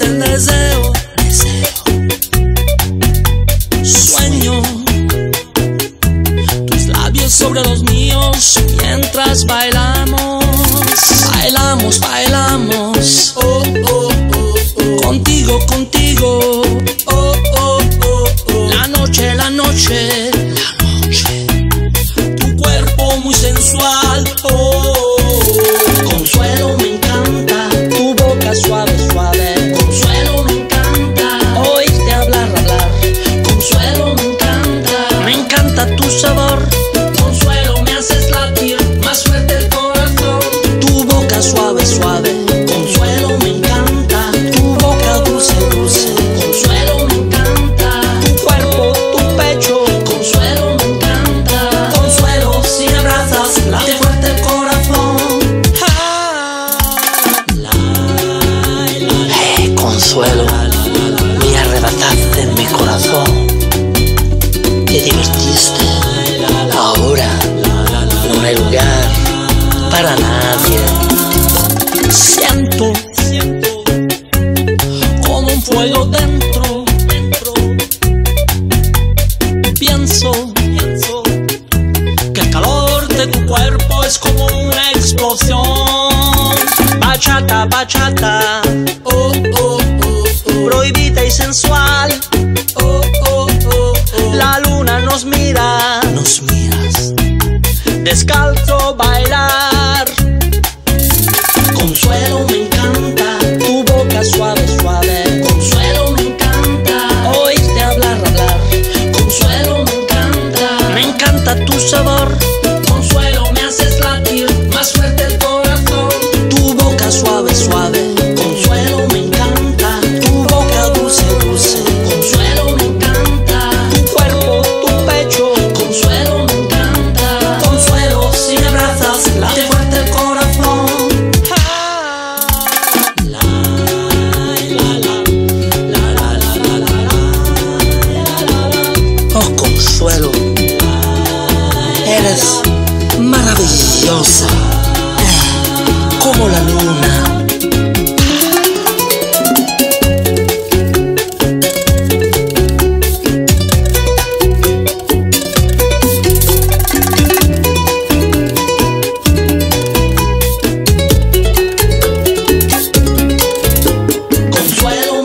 el deseo, deseo. Sueño tus labios sobre los míos mientras bailamos, bailamos, bailamos. Oh, tu sabor. Consuelo me haces latir más fuerte el corazón. Tu boca suave, suave. Para nadie. Siento, siento como un fuego dentro. Pienso, pienso que el calor de tu cuerpo es como una explosión. Bachata, bachata, oh, oh, oh, oh. prohibida y sensual. Oh, oh, oh, oh. La luna nos mira, nos miras, descalzo maravillosa. Como la luna.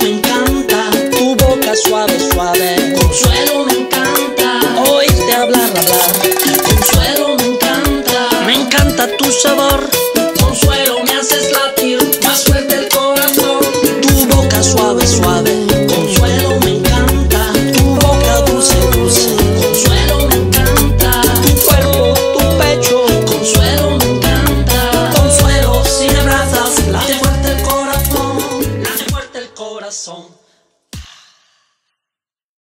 Me encanta, tu boca suave, suave. Consuelo me encanta, oírte hablar, hablar. Consuelo me encanta, me encanta tu sabor.